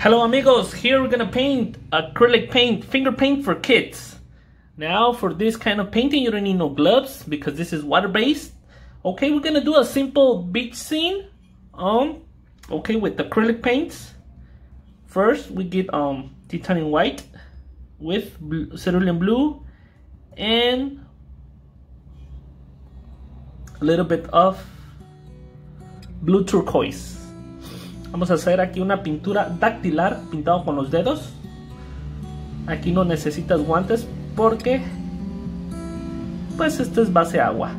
Hello amigos, here we're gonna paint acrylic paint, finger paint for kids. Now for this kind of painting you don't need no gloves because this is water based. Okay, we're gonna do a simple beach scene. Um, okay, with acrylic paints. First we get um titanium white with blue, cerulean blue and a little bit of blue turquoise. Vamos a hacer aquí una pintura dactilar pintado con los dedos. Aquí no necesitas guantes porque pues esto es base agua.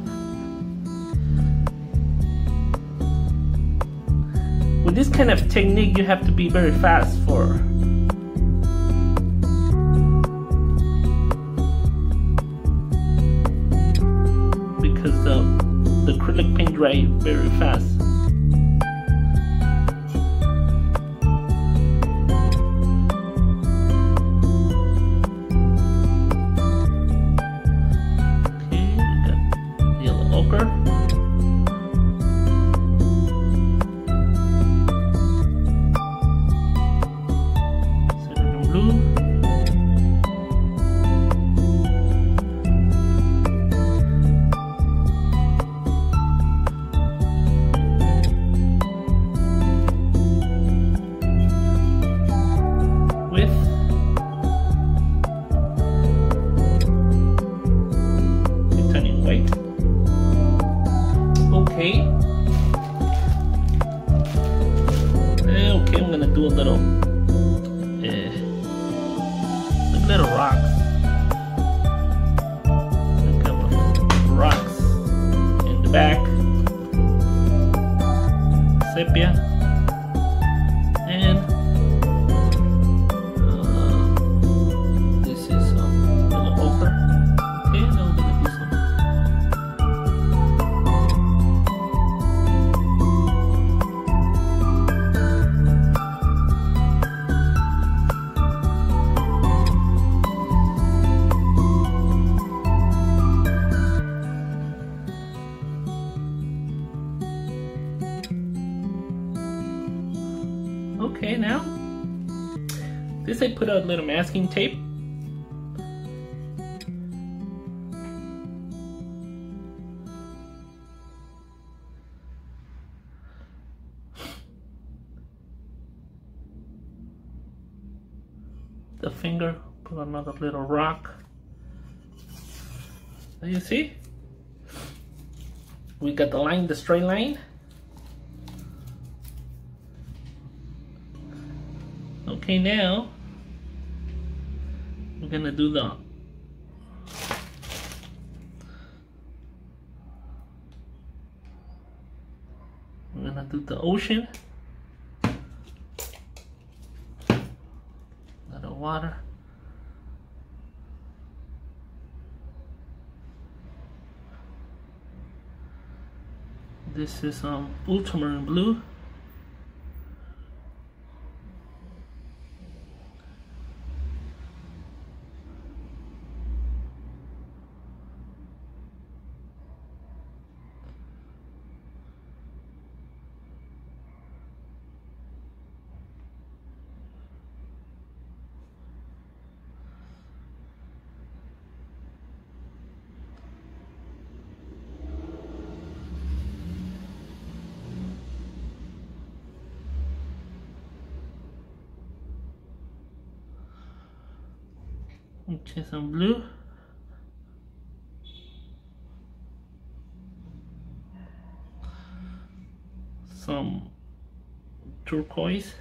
With this kind of technique you have to be very fast for because the, the acrylic paint dry very fast. Okay. Eh, okay, I'm gonna do a little, this I put a little masking tape. The finger, put another little rock. There you see? We got the line, the straight line. Okay, now gonna do the we're gonna do the ocean. a Little water. This is um ultramarine blue. Okay, some blue. Some turquoise.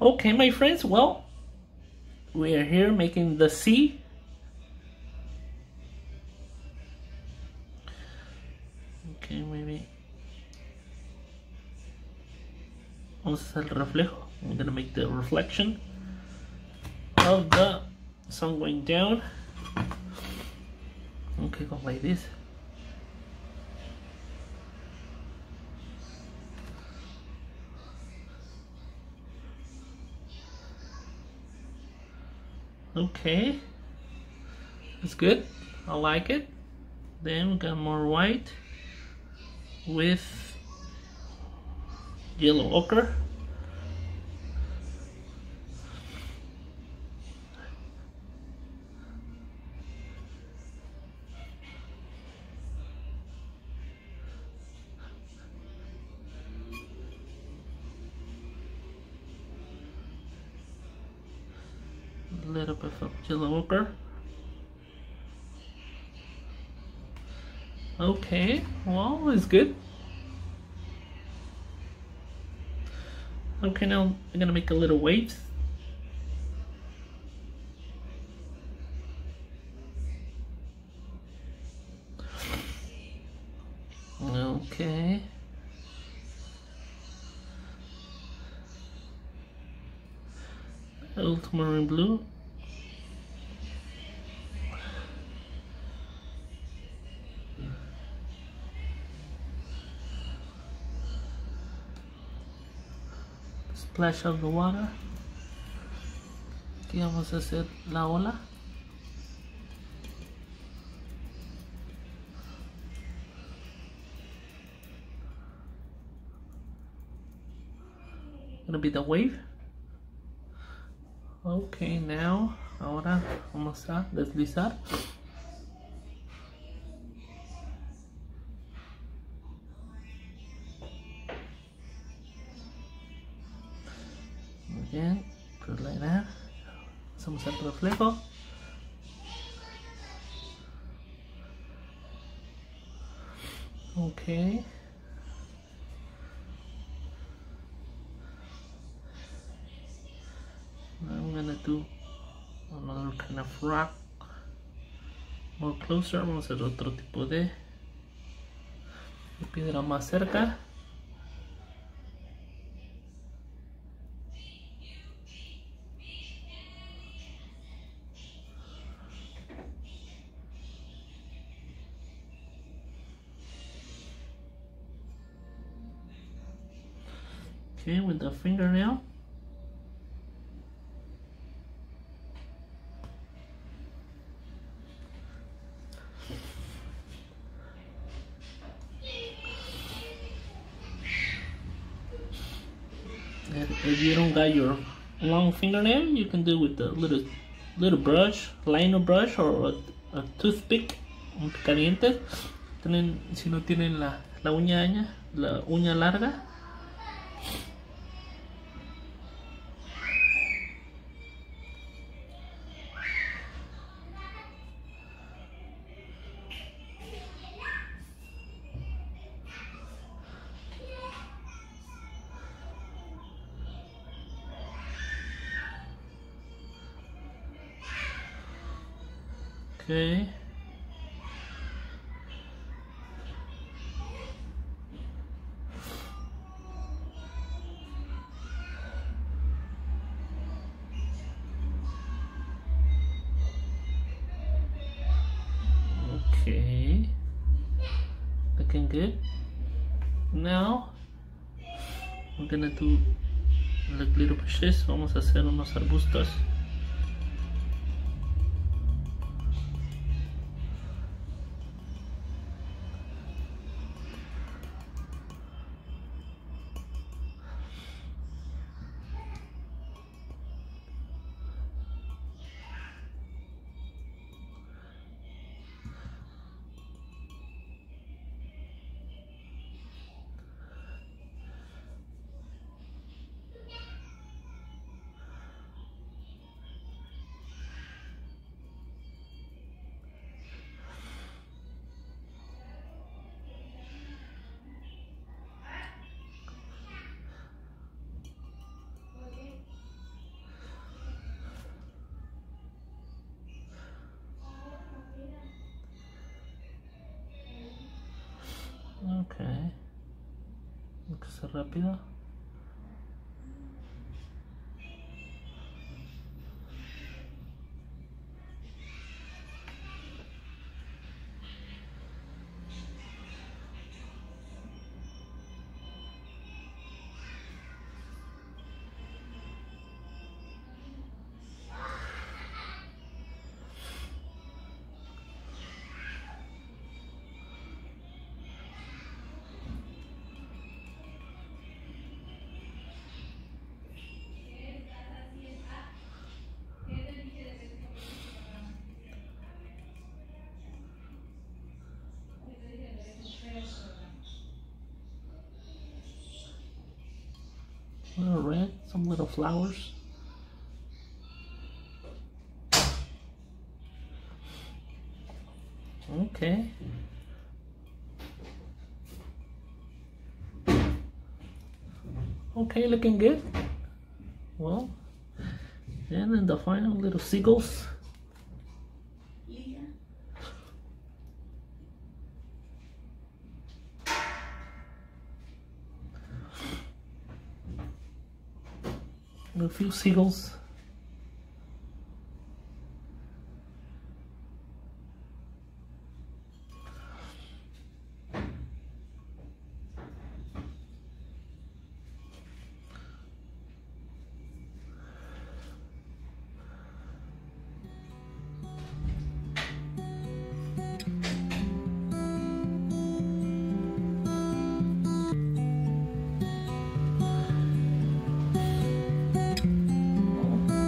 Okay, my friends, well, we are here making the sea. Okay, maybe. Vamos a reflejo. I'm gonna make the reflection of the sun going down. Okay, go like this. Okay. That's good. I like it. Then we got more white with yellow ochre. Little bit of ochre. Okay, well, it's good. Okay, now I'm gonna make a little waves. Okay. Ultramarine blue. Splash of the water. Aquí vamos a hacer la ola. Gonna be the wave. Okay, now, ahora vamos a deslizar. Muy bien, pues like that. Hacemos el reflejo. Okay. Gonna another kind of rock more closer. Vamos a hacer otro tipo de piedra más cerca. Okay, with the fingernail. If you don't got your long fingernail, you can do with a little little brush, liner brush or a, a toothpick, un picadientes. Tienen, si no tienen la, la uña la uña larga, Okay. Okay. Looking good. Now we're gonna do like little bushes. Vamos a hacer unos arbustos. Ok. Hay que ser rápido. Little red, some little flowers. Okay. Okay, looking good. Well, and then the final little seagulls. Few seagulls.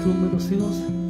número 2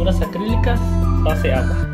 Pinturas acrílicas, base agua.